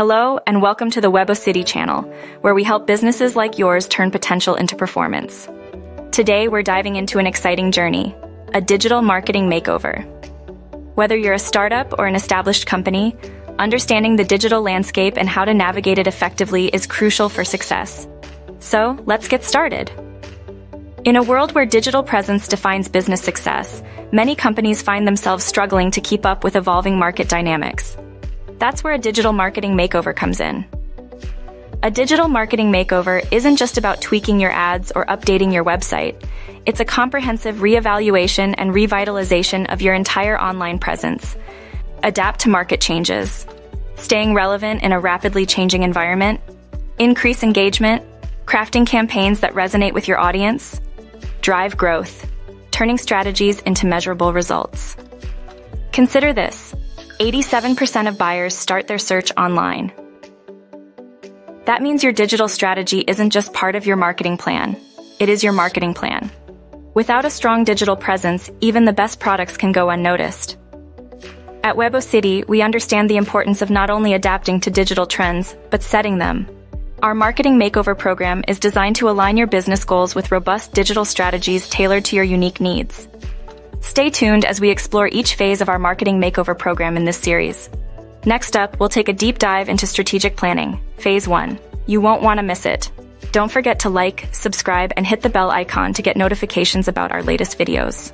Hello, and welcome to the Webociti channel, where we help businesses like yours turn potential into performance. Today, we're diving into an exciting journey a digital marketing makeover. Whether you're a startup or an established company, understanding the digital landscape and how to navigate it effectively is crucial for success. So, let's get started. In a world where digital presence defines business success, many companies find themselves struggling to keep up with evolving market dynamics. That's where a digital marketing makeover comes in. A digital marketing makeover isn't just about tweaking your ads or updating your website. It's a comprehensive reevaluation and revitalization of your entire online presence. Adapt to market changes, staying relevant in a rapidly changing environment, increase engagement, crafting campaigns that resonate with your audience, drive growth, turning strategies into measurable results. Consider this 87% of buyers start their search online. That means your digital strategy isn't just part of your marketing plan, it is your marketing plan. Without a strong digital presence, even the best products can go unnoticed. At Webociti, we understand the importance of not only adapting to digital trends, but setting them. Our marketing makeover program is designed to align your business goals with robust digital strategies tailored to your unique needs. Stay tuned as we explore each phase of our marketing makeover program in this series. Next up, we'll take a deep dive into strategic planning, Phase 1. You won't want to miss it. Don't forget to like, subscribe, and hit the bell icon to get notifications about our latest videos.